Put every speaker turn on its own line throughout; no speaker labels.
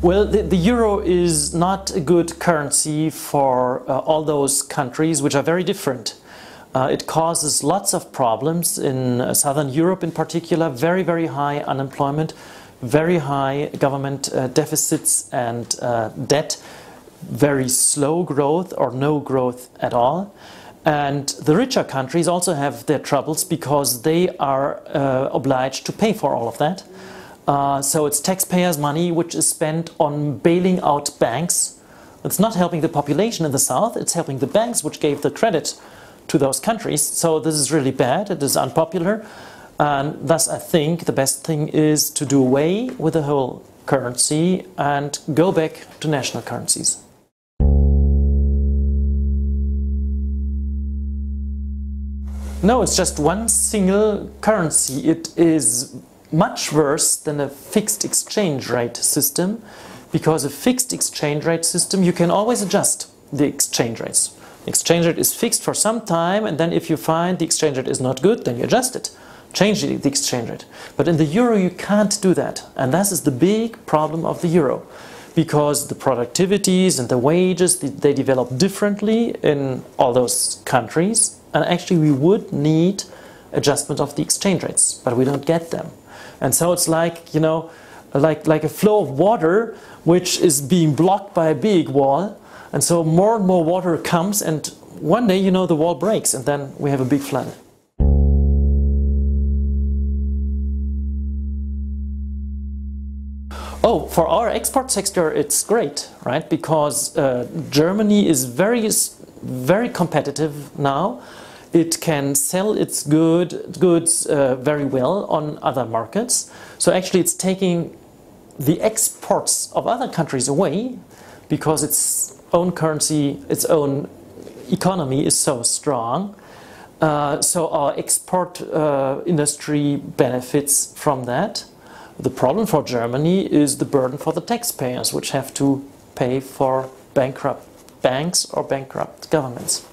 Well, the, the, euro is not a good currency for uh, all those countries which are very different. Uh, it causes lots of problems in uh, southern Europe in particular, very, very high unemployment, very high government uh, deficits and uh, debt, very slow growth or no growth at all. And the richer countries also have their troubles because they are uh, obliged to pay for all of that. Uh, so it's taxpayers' money which is spent on bailing out banks. It's not helping the population in the south, it's helping the banks which gave the credit to those countries. So this is really bad, it is unpopular. And thus, I think the best thing is to do away with the whole currency and go back to national currencies. No, it's just one single currency. It is much worse than a fixed exchange rate system because a fixed exchange rate system you can always adjust the exchange rates. The exchange rate is fixed for some time and then if you find the exchange rate is not good then you adjust it change the, exchange rate. But in the euro, you can't do that. And that is the big problem of the euro. Because the productivities and the wages, they develop differently in all those countries. And actually, we would need adjustment of the exchange rates, but we don't get them. And so it's like, you know, like, like a flow of water which is being blocked by a big wall. And so more and more water comes, and one day, you know, the wall breaks, and then we have a big flood. Oh, for our export sector, it's great, right? Because uh, Germany is very, very competitive now. It can sell its good goods uh, very well on other markets. So actually, it's taking the exports of other countries away because its own currency, its own economy is so strong. Uh, so our export uh, industry benefits from that. The problem for Germany is the burden for the taxpayers, which have to pay for bankrupt banks or bankrupt governments.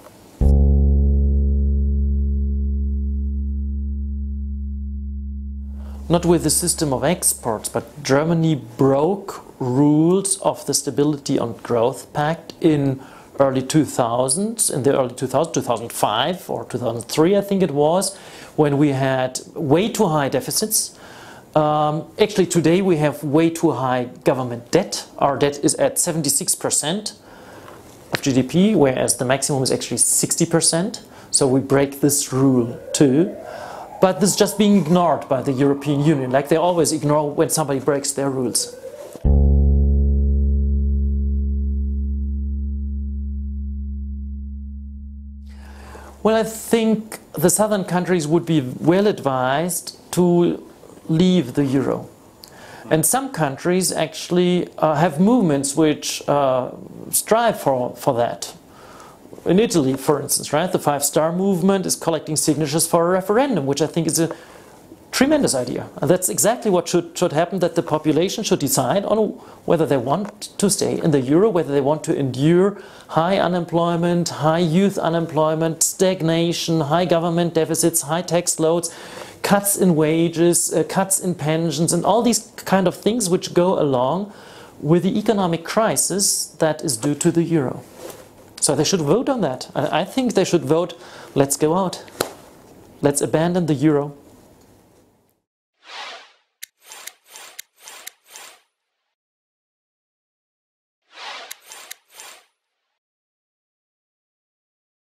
Not with the system of exports, but Germany broke rules of the Stability and Growth Pact in early 2000s, in the early 2000s, 2005 or 2003 I think it was, when we had way too high deficits um, actually, today we have way too high government debt. Our debt is at 76% of GDP, whereas the maximum is actually 60%. So we break this rule too. But this is just being ignored by the European Union, like they always ignore when somebody breaks their rules. Well, I think the southern countries would be well advised to leave the euro. And some countries actually uh, have movements which uh, strive for, for that. In Italy, for instance, right, the Five Star Movement is collecting signatures for a referendum, which I think is a tremendous idea. And that's exactly what should, should happen, that the population should decide on whether they want to stay in the euro, whether they want to endure high unemployment, high youth unemployment, stagnation, high government deficits, high tax loads, cuts in wages, uh, cuts in pensions, and all these kind of things which go along with the economic crisis that is due to the euro. So they should vote on that. I think they should vote, let's go out. Let's abandon the euro.